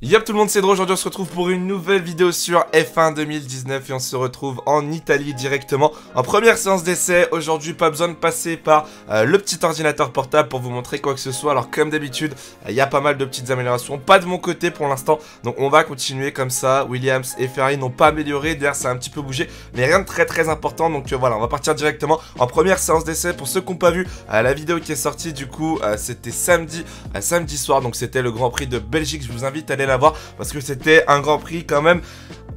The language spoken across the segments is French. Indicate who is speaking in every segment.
Speaker 1: Yop tout le monde c'est Dro, aujourd'hui on se retrouve pour une nouvelle vidéo sur F1 2019 et on se retrouve en Italie directement en première séance d'essai. Aujourd'hui pas besoin de passer par euh, le petit ordinateur portable pour vous montrer quoi que ce soit. Alors comme d'habitude il y a pas mal de petites améliorations, pas de mon côté pour l'instant donc on va continuer comme ça. Williams et Ferrari n'ont pas amélioré, d'ailleurs ça a un petit peu bougé mais rien de très très important donc euh, voilà on va partir directement en première séance d'essai. Pour ceux qui n'ont pas vu euh, la vidéo qui est sortie du coup c'était samedi, samedi soir donc c'était le Grand Prix de Belgique. Je vous invite à aller voir parce que c'était un Grand Prix quand même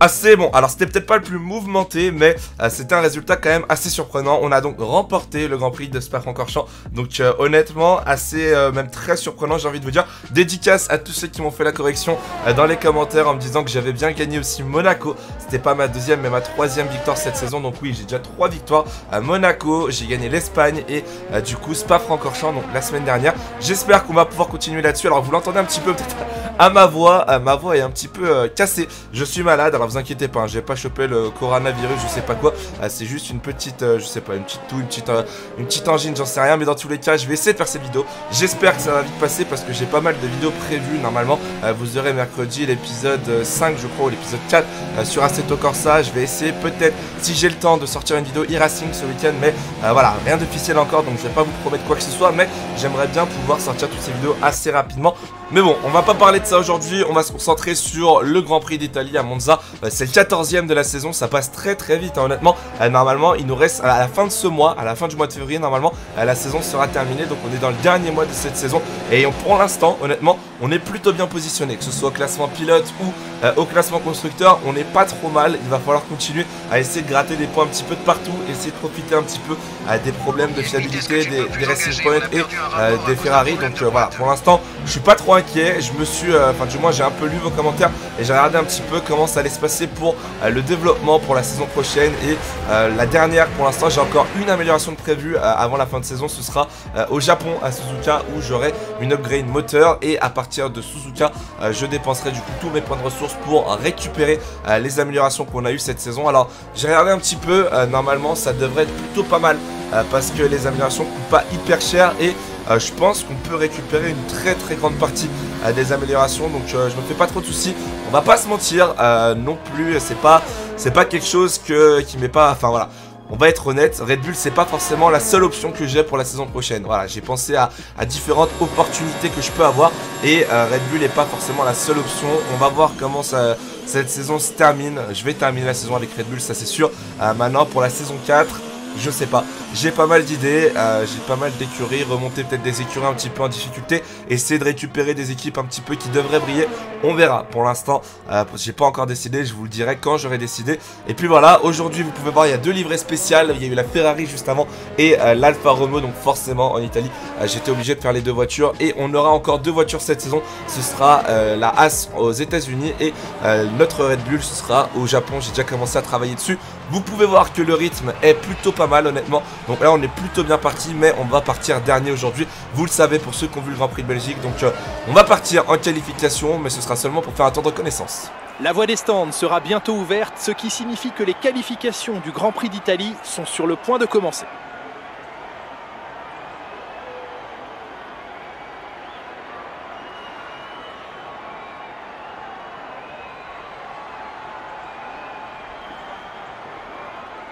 Speaker 1: assez bon. Alors c'était peut-être pas le plus mouvementé, mais euh, c'était un résultat quand même assez surprenant. On a donc remporté le Grand Prix de Spa-Francorchamps. Donc euh, honnêtement, assez euh, même très surprenant, j'ai envie de vous dire. Dédicace à tous ceux qui m'ont fait la correction dans les commentaires en me disant que j'avais bien gagné aussi Monaco. C'était pas ma deuxième, mais ma troisième victoire cette saison. Donc oui, j'ai déjà trois victoires à Monaco. J'ai gagné l'Espagne et du coup Spa-Francorchamps donc la semaine dernière. J'espère qu'on va pouvoir continuer là-dessus. Alors vous l'entendez un petit peu peut-être à ma voix. ma voix est un petit peu cassée. Je suis malade. Vous inquiétez pas, hein, j'ai pas chopé le coronavirus, je sais pas quoi. Euh, c'est juste une petite, euh, je sais pas, une petite toux, une petite, euh, une petite angine, j'en sais rien. Mais dans tous les cas, je vais essayer de faire cette vidéo. J'espère que ça va vite passer parce que j'ai pas mal de vidéos prévues normalement. vous aurez mercredi l'épisode 5, je crois, ou l'épisode 4 sur Assetto Corsa. Je vais essayer peut-être, si j'ai le temps, de sortir une vidéo e-racing ce week-end. Mais voilà, rien d'officiel encore, donc je vais pas vous promettre quoi que ce soit. Mais j'aimerais bien pouvoir sortir toutes ces vidéos assez rapidement. Mais bon, on va pas parler de ça aujourd'hui, on va se concentrer sur le Grand Prix d'Italie à Monza. Euh, c'est le 14ème de la saison, ça passe très très vite hein, honnêtement. Euh, normalement, il nous reste à la fin de ce mois, à la fin du mois de février, normalement, euh, la saison sera terminée. Donc on est dans le dernier mois de cette saison. Et pour l'instant, honnêtement, on est plutôt bien positionné, que ce soit au classement pilote ou au classement constructeur, on n'est pas trop mal. Il va falloir continuer à essayer de gratter des points un petit peu de partout, essayer de profiter un petit peu des problèmes de fiabilité des, des Racing et des Ferrari. Donc voilà, pour l'instant, je suis pas trop je me suis, enfin du moins j'ai un peu lu vos commentaires et j'ai regardé un petit peu comment ça allait se passer pour euh, le développement pour la saison prochaine. Et euh, la dernière pour l'instant j'ai encore une amélioration de prévue avant la fin de saison, ce sera au Japon à Suzuka où j'aurai une upgrade moteur. Et à partir de Suzuka je dépenserai du coup tous mes points de ressources pour récupérer les améliorations qu'on a eu cette saison. Alors j'ai regardé un petit peu, normalement ça devrait être plutôt pas mal parce que les améliorations coûtent pas hyper cher. Et euh, je pense qu'on peut récupérer une très très grande partie euh, des améliorations. Donc euh, je me fais pas trop de soucis. On va pas se mentir non plus. C'est pas, c'est pas quelque chose que, qui m'est pas... Enfin voilà. On va être honnête, Red Bull c'est pas forcément la seule option que j'ai pour la saison prochaine. Voilà, j'ai pensé à, différentes opportunités que je peux avoir et Red Bull n'est pas forcément la seule option. On va voir comment ça, cette saison se termine. Je vais terminer la saison avec Red Bull, ça c'est sûr. maintenant pour la saison 4, je sais pas. J'ai pas mal d'idées, euh, j'ai pas mal d'écuries, remonter peut-être des écuries un petit peu en difficulté, essayer de récupérer des équipes un petit peu qui devraient briller. On verra. Pour l'instant, euh, j'ai pas encore décidé, je vous le dirai quand j'aurai décidé. Et puis voilà, aujourd'hui vous pouvez voir, il y a deux livrets spéciales. Il y a eu la Ferrari juste avant et euh, l'Alfa Romeo, donc forcément en Italie, j'étais obligé de faire les deux voitures. Et on aura encore deux voitures cette saison. Ce sera la As aux États-Unis et notre Red Bull, ce sera au Japon. J'ai déjà commencé à travailler dessus. Vous pouvez voir que le rythme est plutôt pas mal honnêtement. Donc là on est plutôt bien parti mais on va partir dernier aujourd'hui. Vous le savez pour ceux qui ont vu le Grand Prix de Belgique. Donc euh, on va partir en qualification mais ce sera seulement pour faire de reconnaissance.
Speaker 2: La voie des stands sera bientôt ouverte, ce qui signifie que les qualifications du Grand Prix d'Italie sont sur le point de commencer.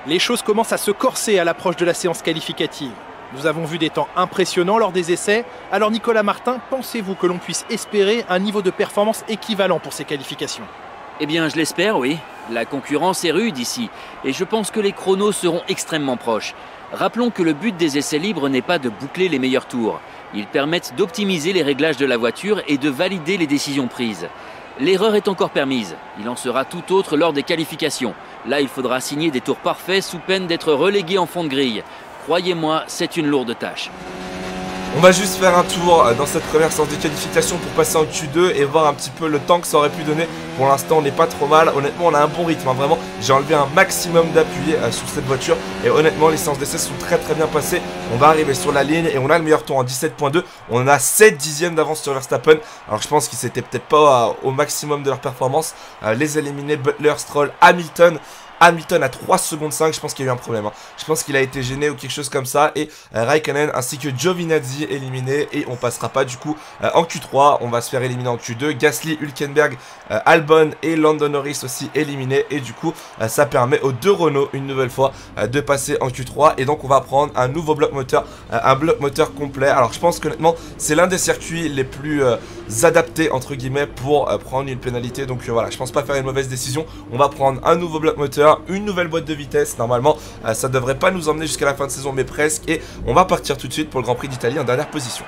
Speaker 2: Les choses commencent à se corser à l'approche de la séance qualificative. Nous avons vu des temps impressionnants lors des essais. Alors Nicolas Martin, pensez-vous que l'on puisse espérer un niveau de performance équivalent pour ces qualifications?
Speaker 3: Eh bien, je l'espère, oui. La concurrence est rude ici, et je pense que les chronos seront extrêmement proches. Rappelons que le but des essais libres n'est pas de boucler les meilleurs tours. Ils permettent d'optimiser les réglages de la voiture et de valider les décisions prises. L'erreur est encore permise. Il en sera tout autre lors des qualifications. Là, il faudra signer des tours parfaits sous peine d'être relégué en fond de grille. Croyez-moi, c'est une lourde tâche.
Speaker 1: On va juste faire un tour euh, dans cette première séance de qualification pour passer en Q2 et voir un petit peu le temps que ça aurait pu donner. Pour l'instant, on n'est pas trop mal. Honnêtement, on a un bon rythme. Hein, vraiment, j'ai enlevé un maximum d'appui euh, sur cette voiture. Et honnêtement, les séances d'essai sont très très bien passées. On va arriver sur la ligne et on a le meilleur temps en 17.2. On a 7 dixièmes d'avance sur Verstappen. Alors, je pense qu'ils s'étaient peut-être pas euh, au maximum de leur performance. les éliminer, Butler, Stroll, Hamilton. Hamilton à 3 secondes 5, je pense qu'il y a eu un problème. Hein. Je pense qu'il a été gêné ou quelque chose comme ça. Et euh, Raikkonen ainsi que Giovinazzi éliminés. Et on passera pas du coup euh, en Q3. On va se faire éliminer en Q2. Gasly, Hülkenberg, euh, Albon et Lando Norris aussi éliminés. Et du coup, ça permet aux deux Renault une nouvelle fois de passer en Q3. Et donc on va prendre un nouveau bloc moteur. un bloc moteur complet. Alors je pense que honnêtement, c'est l'un des circuits les plus adaptés entre guillemets pour prendre une pénalité. Donc voilà, je pense pas faire une mauvaise décision. On va prendre un nouveau bloc moteur, une nouvelle boîte de vitesse. Normalement, ça devrait pas nous emmener jusqu'à la fin de saison, mais presque. Et on va partir tout de suite pour le Grand Prix d'Italie en dernière position.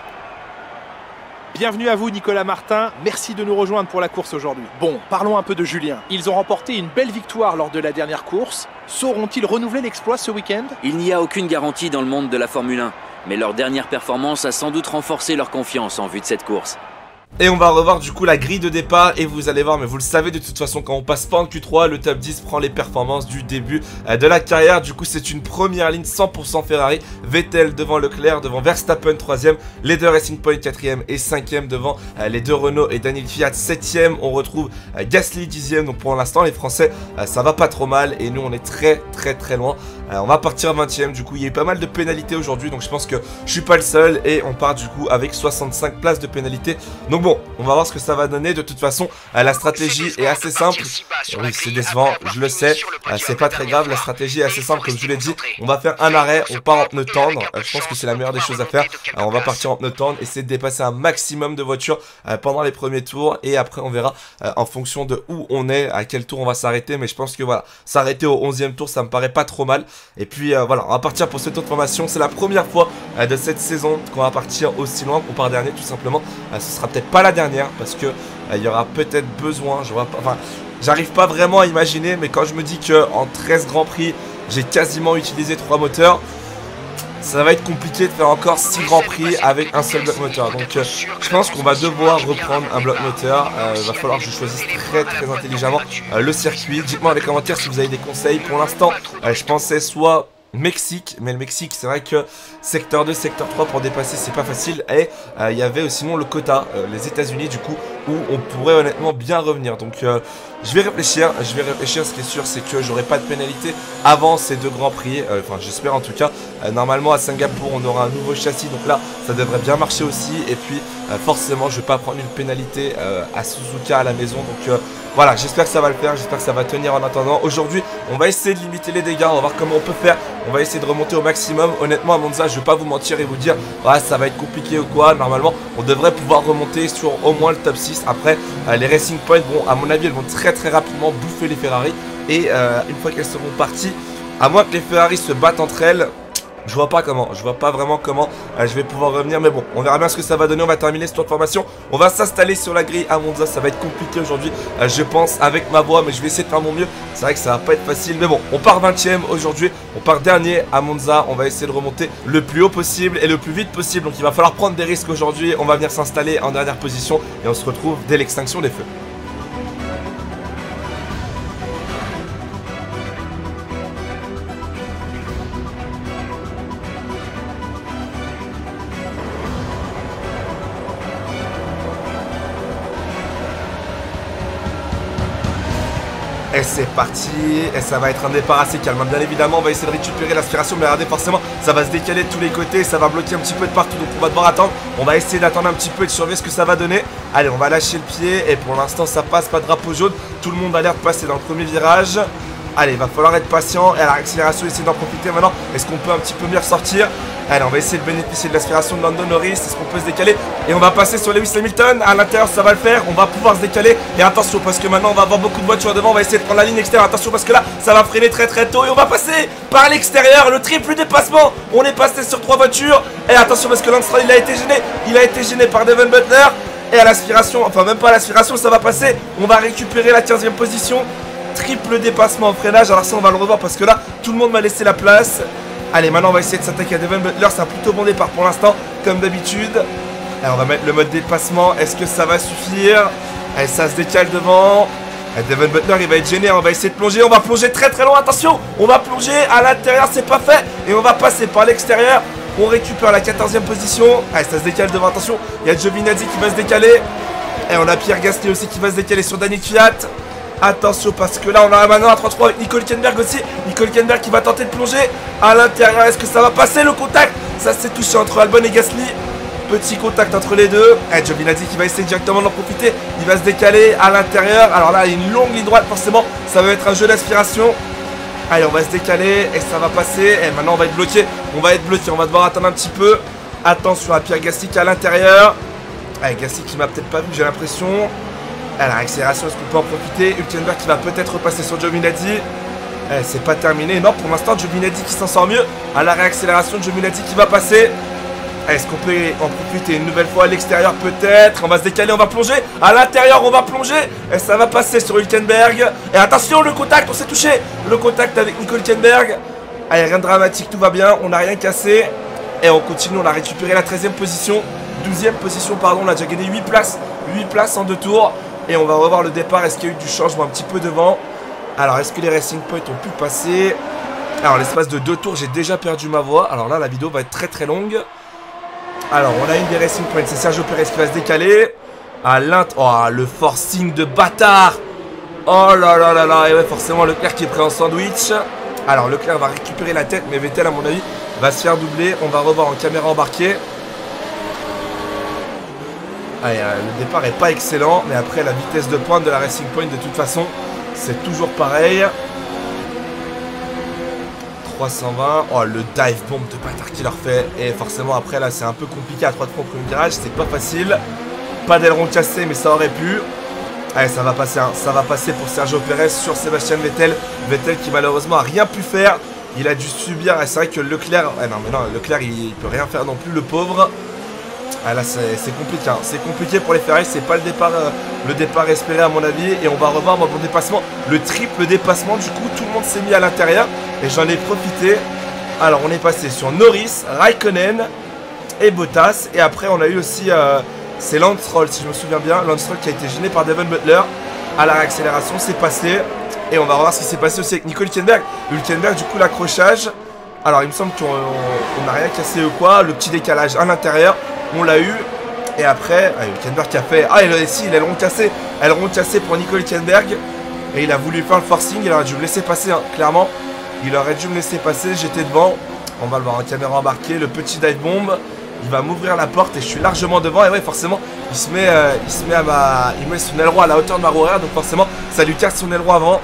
Speaker 2: Bienvenue à vous Nicolas Martin, merci de nous rejoindre pour la course aujourd'hui. Bon, parlons un peu de Julien. Ils ont remporté une belle victoire lors de la dernière course. Sauront-ils renouveler l'exploit ce week-end?
Speaker 3: Il n'y a aucune garantie dans le monde de la Formule 1, mais leur dernière performance a sans doute renforcé leur confiance en vue de cette course.
Speaker 1: Et on va revoir du coup la grille de départ et vous allez voir, mais vous le savez de toute façon quand on passe pas en Q3, le top 10 prend les performances du début euh, de la carrière. Du coup c'est une première ligne 100% Ferrari, Vettel devant Leclerc, devant Verstappen 3ème, les deux Racing Point 4ème et 5ème devant euh, les deux Renault et Daniel Fiat 7ème. On retrouve euh, Gasly 10ème, donc pour l'instant les Français ça va pas trop mal et nous on est très très très loin. On va partir 20ème, du coup il y a eu pas mal de pénalités aujourd'hui donc je pense que je suis pas le seul et on part du coup avec 65 places de pénalité. Donc bon, on va voir ce que ça va donner. De toute façon, euh, la stratégie est assez simple. Oui, c'est décevant, je le sais. Euh, c'est pas très grave, la stratégie est assez simple, comme je vous l'ai dit. On va faire un arrêt, on part en pneu tendre. Euh, je pense que c'est la meilleure des choses à faire. on va partir en pneu tendre, essayer de dépasser un maximum de voitures pendant les premiers tours. Et après, on verra en fonction de où on est, à quel tour on va s'arrêter. Mais je pense que voilà, s'arrêter au 11e tour, ça me paraît pas trop mal. Et puis voilà, on va partir pour ce tour de formation. C'est la première fois de cette saison qu'on va partir aussi loin qu'on part dernier, tout simplement. ce sera peut-être pas la dernière parce que euh, il y aura peut-être besoin, je vois pas, enfin, j'arrive pas vraiment à imaginer, mais quand je me dis que en 13 Grands Prix, j'ai quasiment utilisé trois moteurs, ça va être compliqué de faire encore 6 grands prix avec un seul bloc moteur. Donc euh, je pense qu'on va devoir reprendre un bloc moteur. Il euh, va falloir que je choisisse très très intelligemment le circuit. Dites-moi dans les commentaires si vous avez des conseils. Pour l'instant, je pensais soit Mexique, mais le Mexique, c'est vrai que secteur 2, secteur 3 pour dépasser, c'est pas facile. Et il y avait sinon le quota, les États-Unis, du coup, où on pourrait honnêtement bien revenir. Donc euh, je vais réfléchir, je vais réfléchir. Ce qui est sûr, c'est que j'aurai pas de pénalité avant ces deux grands prix. Euh, enfin, j'espère en tout cas. Euh, normalement, à Singapour, on aura un nouveau châssis. Donc là, ça devrait bien marcher aussi. Et puis, forcément, je vais pas prendre une pénalité à Suzuka à la maison. Donc voilà, j'espère que ça va le faire. J'espère que ça va tenir en attendant. Aujourd'hui, on va essayer de limiter les dégâts. On va voir comment on peut faire. On va essayer de remonter au maximum. Honnêtement, à Monza, je vais pas vous mentir et vous dire, ça va être compliqué ou quoi. Normalement, on devrait pouvoir remonter sur au moins le top 6 après, euh, les Racing Point, bon, à mon avis, elles vont très très rapidement bouffer les Ferrari. Et euh, une fois qu'elles seront parties, à moins que les Ferrari se battent entre elles, je vois pas comment, je vois pas vraiment comment euh, je vais pouvoir revenir Mais bon, on verra bien ce que ça va donner On va terminer ce tour de formation. On va s'installer sur la grille à Monza Ça va être compliqué aujourd'hui, je pense, avec ma voix Mais je vais essayer de faire mon mieux. C'est vrai que ça va pas être facile Mais bon, on part 20ème aujourd'hui On part dernier à Monza On va essayer de remonter le plus haut possible et le plus vite possible. Donc il va falloir prendre des risques aujourd'hui On va venir s'installer en dernière position Et on se retrouve dès l'extinction des feux c'est parti, et ça va être un départ assez calme. Bien évidemment, on va essayer de récupérer l'aspiration, mais regardez, forcément, ça va se décaler de tous les côtés, ça va bloquer un petit peu de partout, donc on va devoir attendre. On va essayer d'attendre un petit peu et de surveiller ce que ça va donner. Allez, on va lâcher le pied, et pour l'instant, ça passe, pas de drapeau jaune. Tout le monde a l'air de passer dans le premier virage. Allez, va falloir être patient, et à l'accélération, essayer d'en profiter maintenant. Est-ce qu'on peut un petit peu mieux ressortir? Allez, on va essayer de bénéficier de l'aspiration de Lando Norris. Est-ce qu'on peut se décaler? Et on va passer sur Lewis Hamilton. À l'intérieur, ça va le faire. On va pouvoir se décaler. Et attention, parce que maintenant, on va avoir beaucoup de voitures devant. On va essayer de prendre la ligne extérieure. Attention, parce que là, ça va freiner très très tôt. Et on va passer par l'extérieur. Le triple dépassement. On est passé sur trois voitures. Et attention, parce que Lance il a été gêné. Il a été gêné par Devon Butler. Et à l'aspiration, enfin même pas à l'aspiration, ça va passer. On va récupérer la 15e position. Triple dépassement en freinage. Alors ça, on va le revoir parce que là, tout le monde m'a laissé la place. Allez, maintenant on va essayer de s'attaquer à Devon Butler. C'est un plutôt bon départ pour l'instant, comme d'habitude. on va mettre le mode dépassement. Est-ce que ça va suffire? Allez, ça se décale devant. Devon Butler, il va être gêné. On va essayer de plonger. On va plonger très très loin. Attention, on va plonger à l'intérieur. C'est pas fait. Et on va passer par l'extérieur. On récupère la 14e position. Allez, ça se décale devant. Attention, il y a Giovinazzi qui va se décaler. Et on a Pierre Gasly aussi qui va se décaler sur Danny Fiat. Attention parce que là on a maintenant à 3-3 avec Nicole Kenberg aussi. Nicole Kenberg qui va tenter de plonger à l'intérieur. Est-ce que ça va passer le contact? Ça s'est touché entre Albon et Gasly. Petit contact entre les deux. Eh, Giovinazzi qui va essayer directement d'en profiter. Il va se décaler à l'intérieur. Alors là, une longue ligne droite, forcément. Ça va être un jeu d'aspiration. Allez, on va se décaler et ça va passer. Et eh, maintenant, on va être bloqué. On va être bloqué. On va devoir attendre un petit peu. Attention à Pierre Gasly qui est à l'intérieur. Allez, Gasly qui m'a peut-être pas vu, j'ai l'impression. Alors, accélération, est-ce qu'on peut en profiter? Hülkenberg qui va peut-être repasser sur Giovinazzi. Eh, c'est pas terminé. Non, pour l'instant, Giovinazzi qui s'en sort mieux. À la réaccélération, Giovinazzi qui va passer. Est-ce qu'on peut en profiter une nouvelle fois à l'extérieur? Peut-être On va se décaler, on va plonger. À l'intérieur, on va plonger. Et ça va passer sur Hülkenberg. Et attention, le contact, on s'est touché. Le contact avec Nico Hülkenberg. Allez, rien de dramatique, tout va bien. On n'a rien cassé. Et on continue, on a récupéré la 13e position. 12e position, pardon. On a déjà gagné 8 places. 8 places en deux tours. Et on va revoir le départ. Est-ce qu'il y a eu du changement un petit peu devant Alors, est-ce que les Racing Points ont pu passer Alors, l'espace de deux tours, j'ai déjà perdu ma voix. Alors là, la vidéo va être très très longue. Alors, on a une des Racing Points. C'est Sergio Perez qui va se décaler. À. Oh, le forcing de bâtard Oh là là là là Et ouais, forcément, Leclerc qui est prêt en sandwich. Alors, Leclerc va récupérer la tête, mais Vettel, à mon avis, va se faire doubler. On va revoir en caméra embarquée. Allez, euh, le départ est pas excellent, mais après, la vitesse de pointe de la Racing Point, de toute façon, c'est toujours pareil. 320. Oh, le dive bomb de bâtard qu'il leur fait. Et forcément, après, là, c'est un peu compliqué à 3 de contre une virage. C'est pas facile. Pas d'aileron cassé, mais ça aurait pu. Allez, ça va passer. Hein. Ça va passer pour Sergio Perez sur Sébastien Vettel. Vettel qui, malheureusement, a rien pu faire. Il a dû subir. C'est vrai que Leclerc. Eh non, mais non, Leclerc, il, il peut rien faire non plus, le pauvre. Ah là c'est compliqué, hein. c'est compliqué pour les Ferrari, c'est pas le départ, euh, le départ espéré à mon avis. Et on va revoir mon dépassement, le triple dépassement. Du coup tout le monde s'est mis à l'intérieur et j'en ai profité. Alors on est passé sur Norris, Raikkonen et Bottas. Et après on a eu aussi, euh, c'est Lance Roll si je me souviens bien, Lance Roll qui a été gêné par Devon Butler. À la réaccélération, c'est passé. Et on va voir ce qui s'est passé aussi avec Nico Hülkenberg. Hülkenberg du coup l'accrochage, alors il me semble qu'on n'a rien cassé ou quoi, le petit décalage à l'intérieur on l'a eu. Et après, ah, qui a fait. Ah, il, si, il a cassé. Elle cassé pour Nico Hülkenberg. Et il a voulu faire le forcing. Il aurait dû me laisser passer, hein, clairement. Il aurait dû me laisser passer. J'étais devant. On va le voir en caméra embarquée. Le petit dive bomb. Il va m'ouvrir la porte et je suis largement devant. Et ouais, forcément, il se met, euh, il se met à ma. Il met son aileron à la hauteur de ma roue. Donc forcément, ça lui casse son aileron avant.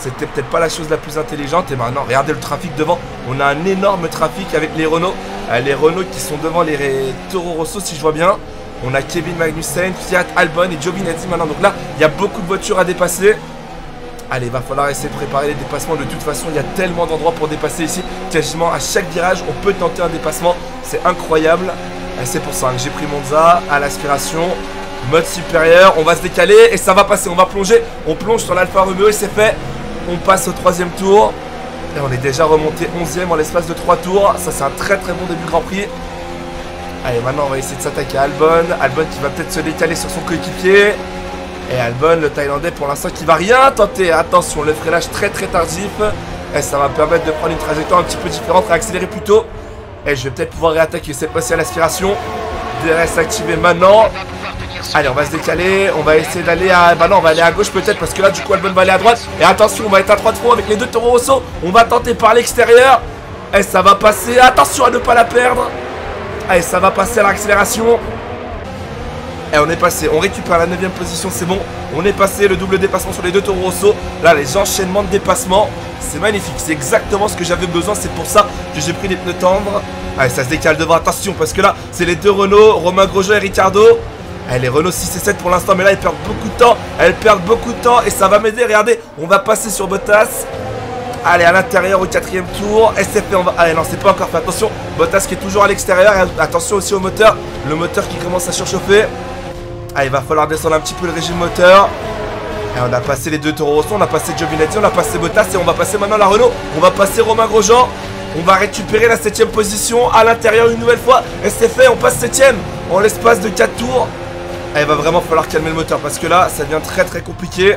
Speaker 1: C'était peut-être pas la chose la plus intelligente. Et maintenant, regardez le trafic devant. On a un énorme trafic avec les Renault. Euh, les Renault qui sont devant les Toro Rosso, si je vois bien. On a Kevin Magnussen, Fiat, Albon et Giovinazzi maintenant. Donc là, il y a beaucoup de voitures à dépasser. Allez, va falloir essayer de préparer les dépassements. De toute façon, il y a tellement d'endroits pour dépasser ici. Quasiment à chaque virage, on peut tenter un dépassement. C'est incroyable. Et c'est pour ça que j'ai pris Monza à l'aspiration. Mode supérieur, on va se décaler et ça va passer. On va plonger. On plonge sur l'Alfa Romeo et c'est fait. On passe au troisième tour. Et on est déjà remonté 11ème en l'espace de 3 tours. Ça, c'est un très très bon début Grand Prix. Allez, maintenant, on va essayer de s'attaquer à Albon. Albon qui va peut-être se décaler sur son coéquipier. Et Albon, le Thaïlandais, pour l'instant, qui va rien tenter. Attention, le freinage très très tardif. Et ça va permettre de prendre une trajectoire un petit peu différente, réaccélérer plus tôt. Et je vais peut-être pouvoir réattaquer cette fois-ci à l'aspiration. DRS activé maintenant. Allez, on va se décaler. On va essayer d'aller à. Bah non, on va aller à gauche peut-être parce que là, du coup, Albon va aller à droite. Et attention, on va être à 3 de avec les deux Toro Rosso. On va tenter par l'extérieur. Et ça va passer. Attention à ne pas la perdre. Allez, ça va passer à l'accélération. Et on est passé, on récupère la 9 position, c'est bon. On est passé le double dépassement sur les deux Toro Rosso. Là, les enchaînements de dépassement, c'est magnifique. C'est exactement ce que j'avais besoin. C'est pour ça que j'ai pris les pneus tendres. Allez, ça se décale devant. Attention, parce que là, c'est les deux Renault, Romain Grosjean et Ricardo. Elle est Renault 6 et 7 pour l'instant, mais là, elles perdent beaucoup de temps. Elles perdent beaucoup de temps et ça va m'aider. Regardez, on va passer sur Bottas. Allez, à l'intérieur au quatrième tour. SFP, on va. Allez, non, c'est pas encore fait. Attention, Bottas qui est toujours à l'extérieur. Attention aussi au moteur. Le moteur qui commence à surchauffer. Allez, il va falloir descendre un petit peu le régime moteur. Et on a passé les deux Toro on a passé Giovinazzi, on a passé Bottas et on va passer maintenant la Renault. On va passer Romain Grosjean. On va récupérer la 7ème position à l'intérieur une nouvelle fois. Et on passe 7ème en l'espace de 4 tours. Il va vraiment falloir calmer le moteur parce que là, ça devient très très compliqué.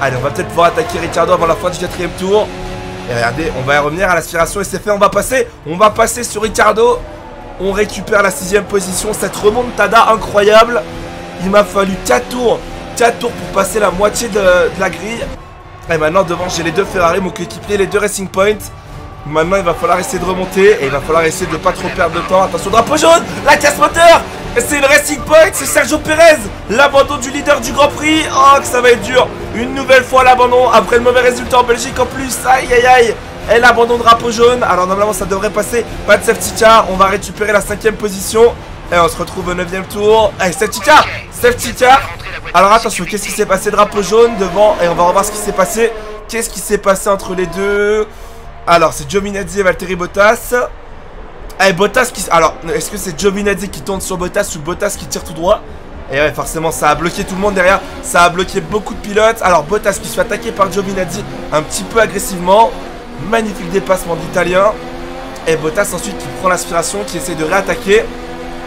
Speaker 1: Allez, on va peut-être pouvoir attaquer Ricardo avant la fin du quatrième tour. Et regardez, on va y revenir à l'aspiration et c'est fait, on va passer. On va passer sur Ricardo. On récupère la sixième position. Cette remontada incroyable. Il m'a fallu 4 tours 4 tours pour passer la moitié de, la grille. Et maintenant, devant, j'ai les deux Ferrari, mon coéquipier, les deux Racing Points. Maintenant, il va falloir essayer de remonter et il va falloir essayer de pas trop perdre de temps. Attention, drapeau jaune, la casse moteur c'est le Racing Point, c'est Sergio Perez L'abandon du leader du Grand Prix. Oh que ça va être dur. Une nouvelle fois l'abandon après le mauvais résultat en Belgique. En plus Aïe aïe aïe Et l'abandon de drapeau jaune. Alors normalement ça devrait passer. Pas de safety car. On va récupérer la cinquième position. Et on se retrouve au neuvième tour. Allez safety car Safety car. Alors attention qu'est-ce qui s'est passé Drapeau jaune devant? Et on va revoir ce qui s'est passé. Qu'est-ce qui s'est passé entre les deux? Alors c'est Giovinazzi et Valtteri Bottas eh, Bottas qui... Alors, est-ce que c'est Giovinazzi qui tourne sur Bottas ou Bottas qui tire tout droit? Et ouais, forcément, ça a bloqué tout le monde derrière. Ça a bloqué beaucoup de pilotes. Alors, Bottas qui se fait attaquer par Giovinazzi un petit peu agressivement. Magnifique dépassement d'Italien. Et Bottas ensuite qui prend l'aspiration, qui essaie de réattaquer.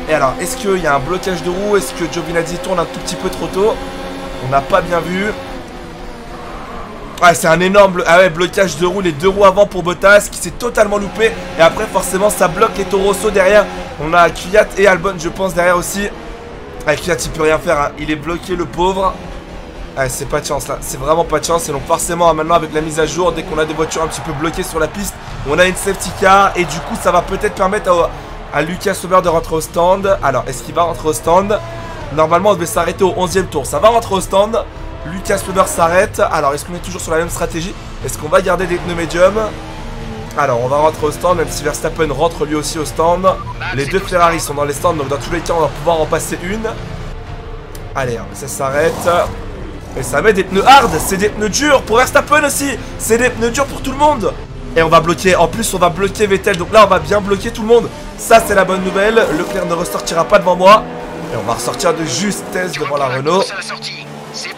Speaker 1: Et alors, est-ce qu'il y a un blocage de roue? Est-ce que Giovinazzi tourne un tout petit peu trop tôt? On n'a pas bien vu. Ouais, c'est un énorme ah blocage de roue, les deux roues avant pour Bottas qui s'est totalement loupé. Et après, forcément, ça bloque les Torosso derrière. On a Kvyat et Albon, je pense, derrière aussi. Ah, il peut rien faire. Hein. Il est bloqué, le pauvre. Ah, c'est pas de chance là, c'est vraiment pas de chance. Et donc, forcément, maintenant, avec la mise à jour, dès qu'on a des voitures un petit peu bloquées sur la piste, on a une safety car. Et du coup, ça va peut-être permettre à, Lucas Sauber de rentrer au stand. Alors, est-ce qu'il va rentrer au stand? Normalement, on devait s'arrêter au 11 e tour. Ça va rentrer au stand. Lucas Weber s'arrête. Alors, est-ce qu'on est toujours sur la même stratégie? Est-ce qu'on va garder des pneus médiums? Alors, on va rentrer au stand, même si Verstappen rentre lui aussi au stand. Les deux Ferrari sont dans les stands, donc dans tous les cas, on va pouvoir en passer une. Allez, hein, ça s'arrête. Et ça met des pneus hard, c'est des pneus durs pour Verstappen aussi. C'est des pneus durs pour tout le monde. Et on va bloquer, en plus on va bloquer Vettel, donc là on va bien bloquer tout le monde. Ça c'est la bonne nouvelle, Leclerc ne ressortira pas devant moi. Et on va ressortir de justesse devant la Renault.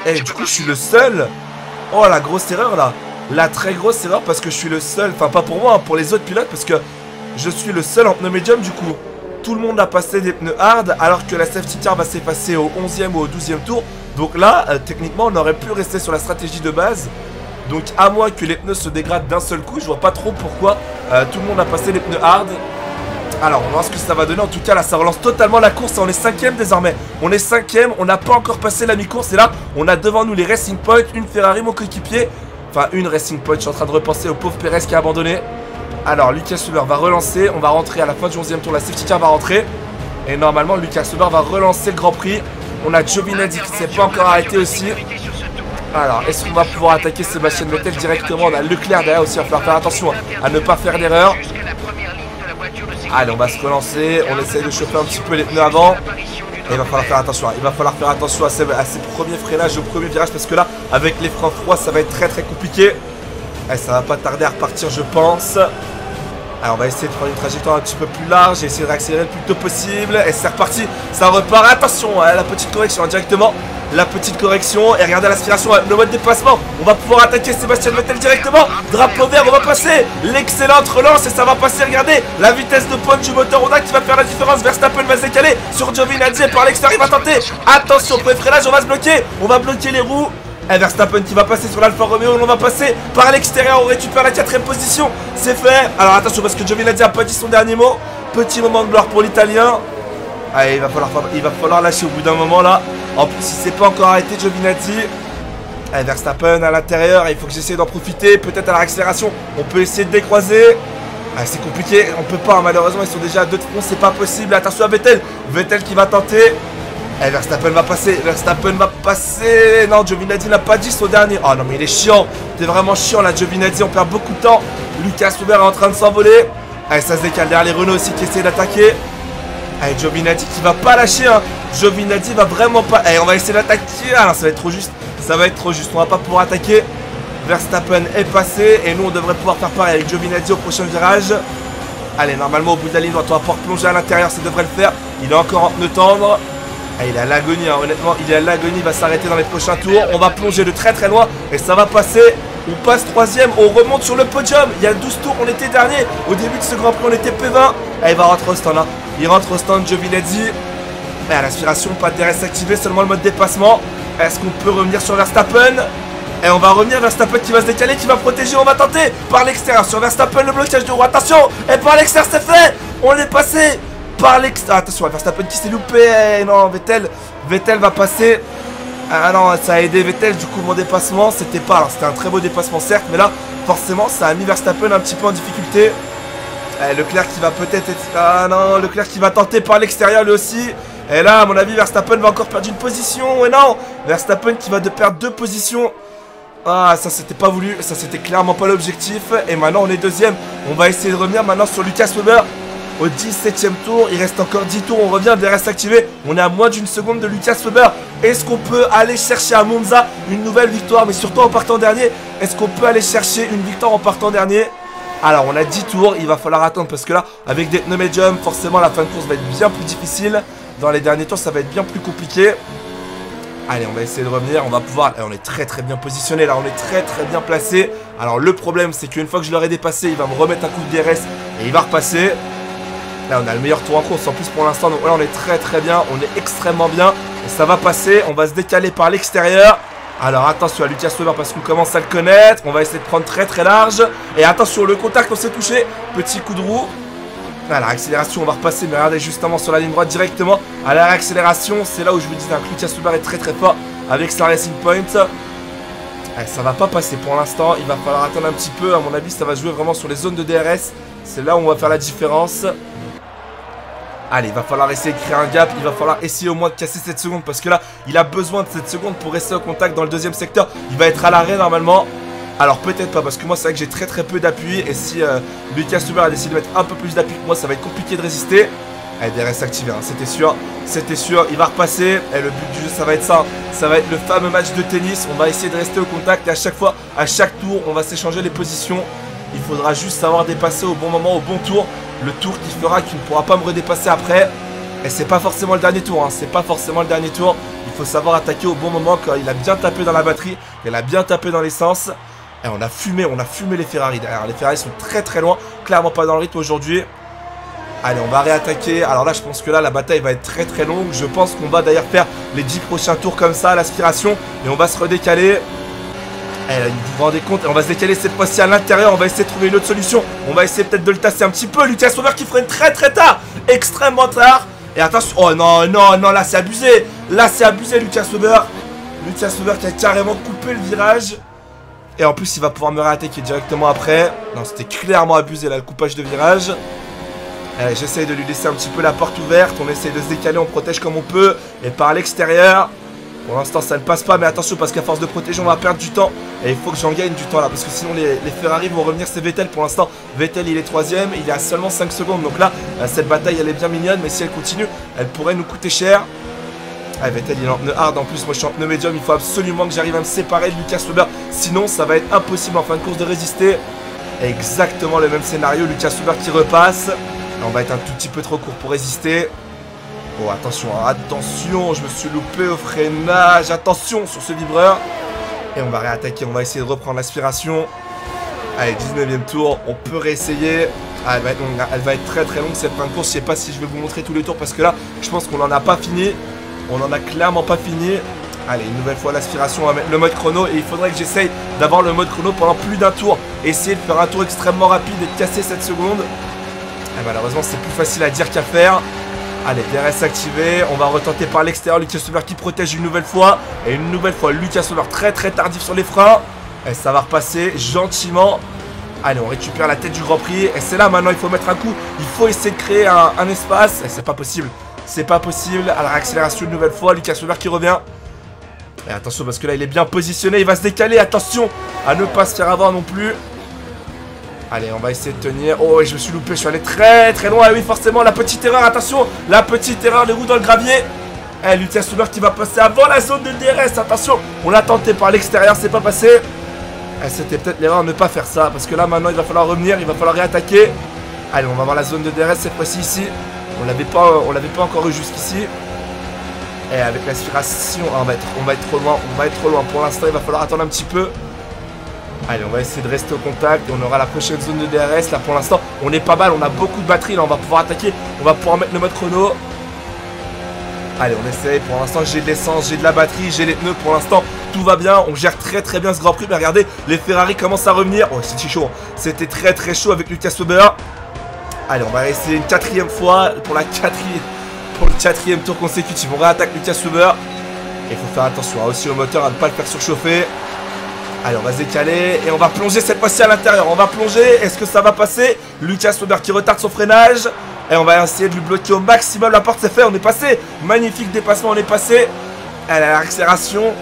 Speaker 1: Et du coup, je suis le seul. Oh, la grosse erreur là. La très grosse erreur parce que je suis le seul. Enfin, pas pour moi, hein, pour les autres pilotes parce que je suis le seul en pneu médium du coup. Tout le monde a passé des pneus hard alors que la safety car va s'effacer au 11e ou au 12e tour. Donc là, euh, techniquement, on aurait pu rester sur la stratégie de base. Donc à moins que les pneus se dégradent d'un seul coup, je vois pas trop pourquoi euh, tout le monde a passé les pneus hard. Alors, on va voir ce que ça va donner. En tout cas, là, ça relance totalement la course. On est cinquième désormais. On est cinquième. On n'a pas encore passé la mi-course. Et là, on a devant nous les Racing Point, une Ferrari, mon coéquipier. Enfin, une Racing Point. Je suis en train de repenser au pauvre Perez qui a abandonné. Alors, Lucas Weber va relancer. On va rentrer à la fin du 11e tour. La safety car va rentrer. Et normalement, Lucas Weber va relancer le Grand Prix. On a Giovinazzi qui ne s'est pas encore arrêté aussi. Alors, est-ce qu'on va pouvoir attaquer Sébastien Vettel directement? On a Leclerc derrière aussi. Il va falloir faire attention à ne pas faire d'erreur. Allez, on va se relancer. On essaye de choper un petit peu les pneus avant. Et il va falloir faire attention. Il va falloir faire attention à ces, premiers freinages au premier virage. Parce que là, avec les freins froids, ça va être très très compliqué. Et eh, ça va pas tarder à repartir, je pense. Alors on va essayer de prendre une trajectoire un petit peu plus large et essayer de le plus tôt possible. Et c'est reparti, ça repart. Attention à la petite correction directement la petite correction et regardez l'aspiration, le mode déplacement. On va pouvoir attaquer Sébastien Vettel directement. Drapeau vert, on va passer. L'excellente relance et ça va passer. Regardez la vitesse de pointe du moteur Honda qui va faire la différence. Verstappen va se décaler sur Giovinazzi par l'extérieur. Il va tenter. Attention, pour freinage, on va se bloquer. On va bloquer les roues. Et Verstappen qui va passer sur l'Alfa Romeo, on va passer par l'extérieur, on récupère la quatrième position, c'est fait Alors attention parce que Giovinazzi a pas dit son dernier mot, petit moment de gloire pour l'Italien, Allez, il va falloir, il va falloir lâcher au bout d'un moment là. En plus, il s'est pas encore arrêté, Giovinazzi. Allez, Verstappen à l'intérieur, il faut que j'essaie d'en profiter. Peut-être à l'accélération, on peut essayer de décroiser. Ah, c'est compliqué, on peut pas, malheureusement, ils sont déjà à deux de front, c'est pas possible. Attention à Vettel, Vettel qui va tenter. Allez, Verstappen va passer, Verstappen va passer. Non, Giovinazzi n'a pas dit son dernier. Oh non, mais il est chiant, t'es vraiment chiant là, Giovinazzi, on perd beaucoup de temps. Lucas Weber est en train de s'envoler. Allez, ça se décale derrière les Renault aussi qui essaient d'attaquer. Allez, Giovinazzi qui va pas lâcher, hein. Giovinazzi va vraiment pas... Allez, on va essayer d'attaquer. Non, ça va être trop juste. Ça va être trop juste. On va pas pouvoir attaquer. Verstappen est passé. Et nous, on devrait pouvoir faire pareil avec Giovinazzi au prochain virage. Allez, normalement, au bout de la ligne, on va pouvoir plonger à l'intérieur. Ça devrait le faire. Il est encore en pneu tendre. Ah, il est à l'agonie, hein. honnêtement. Il est à l'agonie. Il va s'arrêter dans les prochains tours. On va plonger de très très loin. Et ça va passer. On passe troisième, on remonte sur le podium. Il y a 12 tours, on était dernier. Au début de ce Grand Prix, on était P20. Ah, il va rentrer au stand là. Il rentre au stand Giovinazzi. À l'aspiration, pas de DRS activé, seulement le mode dépassement. Est-ce qu'on peut revenir sur Verstappen? Et on va revenir Verstappen qui va se décaler, qui va protéger. On va tenter par l'extérieur sur Verstappen le blocage de roue. Attention Et par l'extérieur, c'est fait On est passé par l'extérieur. attention, Verstappen qui s'est loupé. non, Vettel. Vettel va passer. Ah non, ça a aidé Vettel, du coup mon dépassement, c'était pas... Alors c'était un très beau dépassement certes, mais là, forcément, ça a mis Verstappen un petit peu en difficulté. Eh, Leclerc qui va peut-être être... Ah non, Leclerc qui va tenter par l'extérieur lui aussi. Et là, à mon avis, Verstappen va encore perdre une position. Et non Verstappen qui va de perdre deux positions. Ah, ça c'était pas voulu, ça c'était clairement pas l'objectif. Et maintenant on est deuxième. On va essayer de revenir maintenant sur Lucas Weber au 17ème tour. Il reste encore 10 tours, on revient, DRS activé. On est à moins d'une seconde de Lucas Weber. Est-ce qu'on peut aller chercher à Monza une nouvelle victoire, mais surtout en partant dernier? Est-ce qu'on peut aller chercher une victoire en partant dernier? Alors on a 10 tours, il va falloir attendre parce que là avec des pneus médiums forcément la fin de course va être bien plus difficile Dans les derniers tours ça va être bien plus compliqué Allez, on va essayer de revenir. On va pouvoir... on est très très bien positionné là. On est très très bien placé. Alors le problème, c'est qu'une fois que je l'aurai dépassé, il va me remettre un coup de DRS et il va repasser. Là, on a le meilleur tour en course en plus pour l'instant. Donc là, on est très très bien. On est extrêmement bien. Et ça va passer. On va se décaler par l'extérieur. Alors attention à Lucas Weber parce qu'on commence à le connaître. On va essayer de prendre très très large. Et attention, le contact, on s'est touché. Petit coup de roue. À la réaccélération, on va repasser, mais regardez justement sur la ligne droite directement. À la réaccélération, c'est là où je vous disais que Lucas Weber est très très fort avec sa Racing Point. Eh, ça va pas passer pour l'instant, il va falloir attendre un petit peu. À mon avis, ça va jouer vraiment sur les zones de DRS. C'est là où on va faire la différence. Allez, il va falloir essayer de créer un gap. Il va falloir essayer au moins de casser cette seconde. Parce que là, il a besoin de cette seconde pour rester au contact dans le deuxième secteur. Il va être à l'arrêt normalement. Alors peut-être pas parce que moi c'est vrai que j'ai très très peu d'appui et si euh, Lucas Huber a décidé de mettre un peu plus d'appui que moi ça va être compliqué de résister. Allez DRS activé, hein, c'était sûr, c'était sûr, il va repasser et le but du jeu ça va être ça, ça va être le fameux match de tennis, on va essayer de rester au contact et à chaque fois, à chaque tour on va s'échanger les positions. Il faudra juste savoir dépasser au bon moment, au bon tour, le tour qui fera qu'il ne pourra pas me redépasser après. Et c'est pas forcément le dernier tour, hein. c'est pas forcément le dernier tour. Il faut savoir attaquer au bon moment quand il a bien tapé dans la batterie, il a bien tapé dans l'essence. Et on a fumé, on a fumé les Ferrari derrière. Les Ferrari sont très très loin, clairement pas dans le rythme aujourd'hui. Allez, on va réattaquer. Alors là, je pense que là, la bataille va être très très longue. Je pense qu'on va d'ailleurs faire les 10 prochains tours comme ça, l'aspiration. Et on va se redécaler. Eh, vous vous rendez compte On va se décaler cette fois-ci à l'intérieur. On va essayer de trouver une autre solution. On va essayer peut-être de le tasser un petit peu. Lucas Weber qui freine très très tard. Extrêmement tard. Et attention. Oh non, non, non, là c'est abusé. Là c'est abusé, Lucas Weber. Lucas Weber qui a carrément coupé le virage. Et en plus, il va pouvoir me réattaquer directement après. Non, c'était clairement abusé là, le coupage de virage. Allez, j'essaye de lui laisser un petit peu la porte ouverte. On essaye de se décaler, on protège comme on peut. Et par l'extérieur. Pour l'instant, ça ne passe pas. Mais attention, parce qu'à force de protéger, on va perdre du temps. Et il faut que j'en gagne du temps là. Parce que sinon, les, Ferrari vont revenir. C'est Vettel pour l'instant. Vettel, il est troisième. Il à seulement 5 secondes. Donc là, euh, cette bataille, elle est bien mignonne. Mais si elle continue, elle pourrait nous coûter cher. Ah, Vettel il est en pneu hard en plus, moi je suis en pneu médium, il faut absolument que j'arrive à me séparer de Lucas Weber, sinon ça va être impossible en fin de course de résister. Exactement le même scénario, Lucas Weber qui repasse. on va être un tout petit peu trop court pour résister. Oh attention, attention, je me suis loupé au freinage, attention sur ce vibreur. Et on va réattaquer, on va essayer de reprendre l'aspiration. Allez, 19ème tour, on peut réessayer. Ah, elle, va être, très très longue cette fin de course, je sais pas si je vais vous montrer tous les tours parce que là, je pense qu'on n'en a pas fini. On n'en a clairement pas fini. Allez, une nouvelle fois l'aspiration, le mode chrono et il faudrait que j'essaye d'avoir le mode chrono pendant plus d'un tour. Essayer de faire un tour extrêmement rapide et de casser cette seconde. Et malheureusement, c'est plus facile à dire qu'à faire. Allez, DRS activé. On va retenter par l'extérieur. Lucas Weber qui protège une nouvelle fois. Et une nouvelle fois, Lucas Weber très très tardif sur les freins. Et ça va repasser gentiment. Allez, on récupère la tête du Grand Prix. Et c'est là maintenant, il faut mettre un coup. Il faut essayer de créer un, espace. Et c'est pas possible. C'est pas possible. À la réaccélération une nouvelle fois. Lucas Weber qui revient. Et attention parce que là il est bien positionné. Il va se décaler. Attention à ne pas se faire avoir non plus. Allez, on va essayer de tenir. Oh, je me suis loupé. Je suis allé très très loin. Et oui, forcément, la petite erreur. Attention, la petite erreur de roue dans le gravier. Eh, Lucas Weber qui va passer avant la zone de DRS. Attention, on l'a tenté par l'extérieur. C'est pas passé. Eh, c'était peut-être l'erreur de ne pas faire ça. Parce que là, maintenant, il va falloir revenir. Il va falloir réattaquer. Allez, on va voir la zone de DRS cette fois-ci ici. On l'avait pas, on l'avait pas encore eu jusqu'ici. Et avec l'aspiration, on va être, on va être trop loin, on va être trop loin. Pour l'instant, il va falloir attendre un petit peu. Allez, on va essayer de rester au contact on aura la prochaine zone de DRS. Là, pour l'instant, on est pas mal, on a beaucoup de batterie. Là, on va pouvoir attaquer, on va pouvoir mettre le mode chrono. Allez, on essaye. Pour l'instant, j'ai de l'essence, j'ai de la batterie, j'ai les pneus. Pour l'instant, tout va bien. On gère très très bien ce Grand Prix. Mais regardez, les Ferrari commencent à revenir. Oh, c'était chaud. C'était très très chaud avec Lucas Weber. Allez, on va essayer une quatrième fois pour la quatrième, pour le quatrième tour consécutif. On réattaque Lucas Weber. Il faut faire attention hein, aussi au moteur à ne pas le faire surchauffer. Allez, on va se décaler et on va plonger cette fois-ci à l'intérieur. On va plonger. Est-ce que ça va passer? Lucas Weber qui retarde son freinage. Et on va essayer de lui bloquer au maximum. La porte, c'est fait. On est passé. Magnifique dépassement. On est passé. Elle a l'accélération.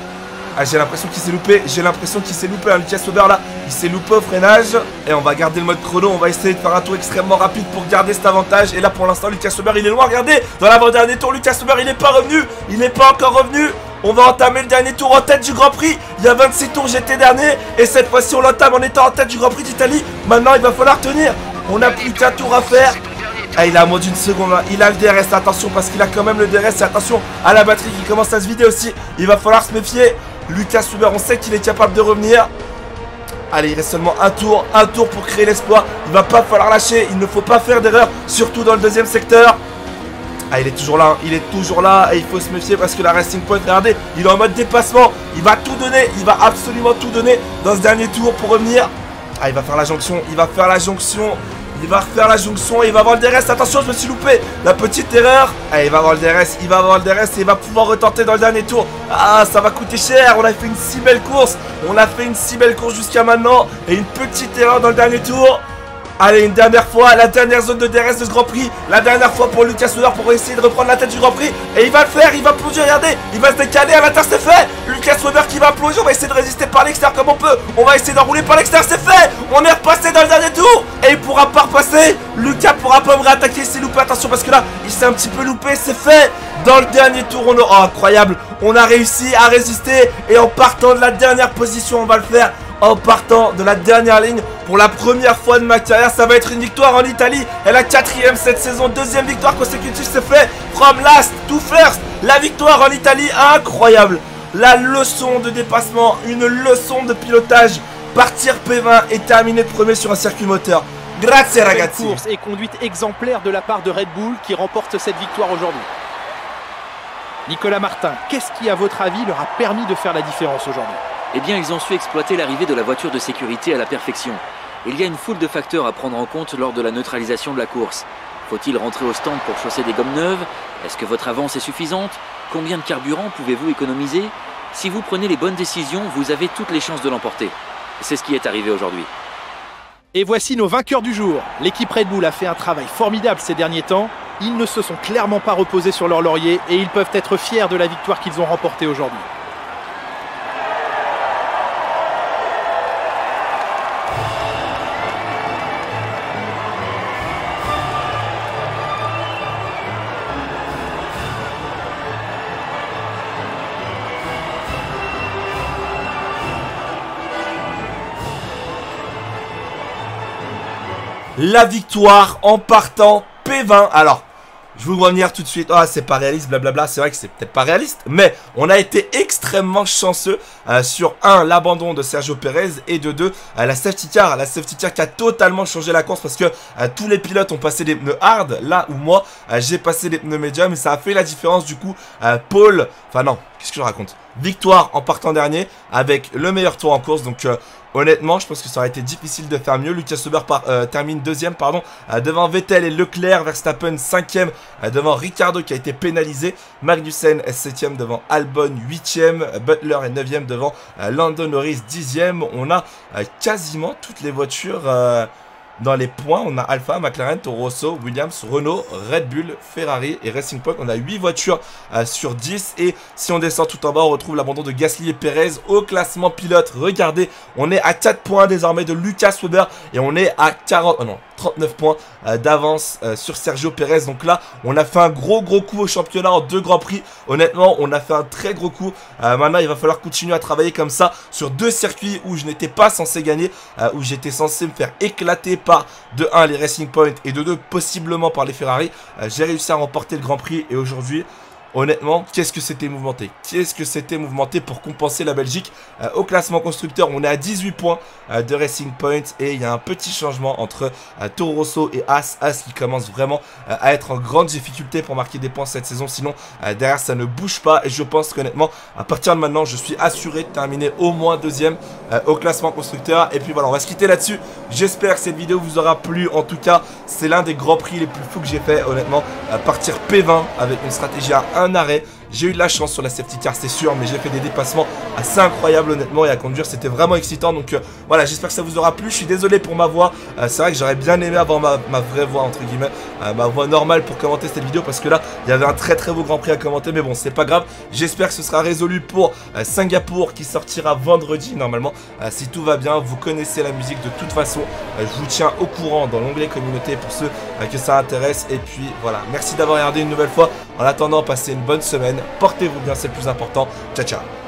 Speaker 1: Ah, j'ai l'impression qu'il s'est loupé. J'ai l'impression qu'il s'est loupé. Hein, Lucas Weber là, il s'est loupé au freinage. Et on va garder le mode chrono. On va essayer de faire un tour extrêmement rapide pour garder cet avantage. Et là, pour l'instant, Lucas Weber, il est loin. Regardez, dans l'avant-dernier tour, Lucas Weber, il n'est pas revenu. Il n'est pas encore revenu. On va entamer le dernier tour en tête du Grand Prix. Il y a 26 tours, j'étais dernier. Et cette fois-ci, on l'entame en étant en tête du Grand Prix d'Italie. Maintenant, il va falloir tenir. On n'a plus qu'un tour à faire. Ah, il a moins d'une seconde. Hein. Il a le DRS. Attention, parce qu'il a quand même le DRS. Et attention à la batterie qui commence à se vider aussi. Il va falloir se méfier. Lucas Weber, on sait qu'il est capable de revenir. Allez, il reste seulement un tour. Un tour pour créer l'espoir. Il va pas falloir lâcher. Il ne faut pas faire d'erreur. Surtout dans le deuxième secteur. Ah, il est toujours là, il est toujours là et il faut se méfier parce que la Racing Point, regardez, il est en mode dépassement. Il va tout donner, il va absolument tout donner dans ce dernier tour pour revenir. Ah, il va faire la jonction, il va faire la jonction. Il va refaire la jonction il va avoir le DRS. Attention, je me suis loupé. La petite erreur. Ah, il va avoir le DRS. Il va avoir le DRS et il va pouvoir retenter dans le dernier tour. Ah, ça va coûter cher. On a fait une si belle course. On a fait une si belle course jusqu'à maintenant. Et une petite erreur dans le dernier tour. Allez, une dernière fois, la dernière zone de DRS de ce Grand Prix. La dernière fois pour Lucas Weber pour essayer de reprendre la tête du Grand Prix. Et il va le faire, il va plonger, regardez. Il va se décaler à l'intérieur, c'est fait. Lucas Weber qui va plonger. On va essayer de résister par l'extérieur comme on peut. On va essayer d'enrouler par l'extérieur, c'est fait. On est repassé dans le dernier tour. Et il pourra pas repasser. Lucas pourra pas me réattaquer. C'est loupé, attention parce que là, il s'est un petit peu loupé. C'est fait. Dans le dernier tour, on a... Oh, incroyable. On a réussi à résister. Et en partant de la dernière position, on va le faire en partant de la dernière ligne pour la première fois de ma carrière. Ça va être une victoire en Italie et la quatrième cette saison. Deuxième victoire consécutive, c'est fait. From last to first. La victoire en Italie, incroyable. La leçon de dépassement, une leçon de pilotage. Partir P20 et terminer premier sur un circuit moteur. Grazie ragazzi.
Speaker 2: course et conduite exemplaire de la part de Red Bull qui remporte cette victoire aujourd'hui. Nicolas Martin, qu'est-ce qui à votre avis leur a permis de faire la différence aujourd'hui?
Speaker 3: Eh bien, ils ont su exploiter l'arrivée de la voiture de sécurité à la perfection. Il y a une foule de facteurs à prendre en compte lors de la neutralisation de la course. Faut-il rentrer au stand pour chausser des gommes neuves? Est-ce que votre avance est suffisante? Combien de carburant pouvez-vous économiser? Si vous prenez les bonnes décisions, vous avez toutes les chances de l'emporter. C'est ce qui est arrivé aujourd'hui.
Speaker 2: Et voici nos vainqueurs du jour. L'équipe Red Bull a fait un travail formidable ces derniers temps. Ils ne se sont clairement pas reposés sur leur laurier et ils peuvent être fiers de la victoire qu'ils ont remportée aujourd'hui.
Speaker 1: La victoire en partant P20. Alors, je vous revenir tout de suite. Ah, c'est pas réaliste, blablabla. C'est vrai que c'est peut-être pas réaliste, mais on a été extrêmement chanceux euh, sur un l'abandon de Sergio Perez et de deux euh, la safety car, la safety car qui a totalement changé la course parce que euh, tous les pilotes ont passé des pneus hard, là où moi j'ai passé des pneus médiums et ça a fait la différence du coup. Paul, enfin non, qu'est-ce que je raconte? Victoire en partant dernier avec le meilleur tour en course, donc Honnêtement, je pense que ça aurait été difficile de faire mieux. Lucas Weber euh, termine deuxième, pardon, euh, devant Vettel et Leclerc, Verstappen cinquième, euh, devant Ricardo qui a été pénalisé, Magnussen est septième devant Albon huitième, Butler est neuvième devant Landon Norris dixième. On a quasiment toutes les voitures dans les points, on a Alpha, McLaren, Toro Rosso, Williams, Renault, Red Bull, Ferrari et Racing Point. On a 8 voitures euh, sur 10. Et si on descend tout en bas, on retrouve l'abandon de Gasly et Perez au classement pilote. Regardez, on est à 4 points désormais de Lucas Weber et on est à 40... Oh non, 39 points euh, d'avance euh, sur Sergio Perez. Donc là, on a fait un gros gros coup au championnat en deux grands prix. Honnêtement, on a fait un très gros coup. Euh, maintenant, il va falloir continuer à travailler comme ça sur deux circuits où je n'étais pas censé gagner, où j'étais censé me faire éclater par de 1 les Racing Point et de 2 possiblement par les Ferrari. J'ai réussi à remporter le Grand Prix et aujourd'hui, Honnêtement, qu'est-ce que c'était mouvementé? Qu'est-ce que c'était mouvementé pour compenser la Belgique? Euh, Au classement constructeur, on est à 18 points euh, de Racing Point et il y a un petit changement entre euh, Toro Rosso et As. As qui commence vraiment à être en grande difficulté pour marquer des points cette saison. Sinon, derrière, ça ne bouge pas et je pense qu'honnêtement, à partir de maintenant, je suis assuré de terminer au moins deuxième au classement constructeur. Et puis voilà, on va se quitter là-dessus. J'espère que cette vidéo vous aura plu. En tout cas, c'est l'un des grands prix les plus fous que j'ai fait, honnêtement. partir P20 avec une stratégie à un arrêt J'ai eu de la chance sur la safety car, c'est sûr, mais j'ai fait des dépassements assez incroyables honnêtement et à conduire c'était vraiment excitant. Donc voilà, j'espère que ça vous aura plu. Je suis désolé pour ma voix. c'est vrai que j'aurais bien aimé avoir ma, ma, vraie voix entre guillemets, ma voix normale pour commenter cette vidéo parce que là, il y avait un très très beau Grand Prix à commenter. Mais bon, c'est pas grave. J'espère que ce sera résolu pour Singapour qui sortira vendredi normalement. si tout va bien, vous connaissez la musique de toute façon. je vous tiens au courant dans l'onglet communauté pour ceux que ça intéresse. Et puis voilà, merci d'avoir regardé une nouvelle fois. En attendant, passez une bonne semaine. Portez-vous bien, c'est le plus important. Ciao, ciao.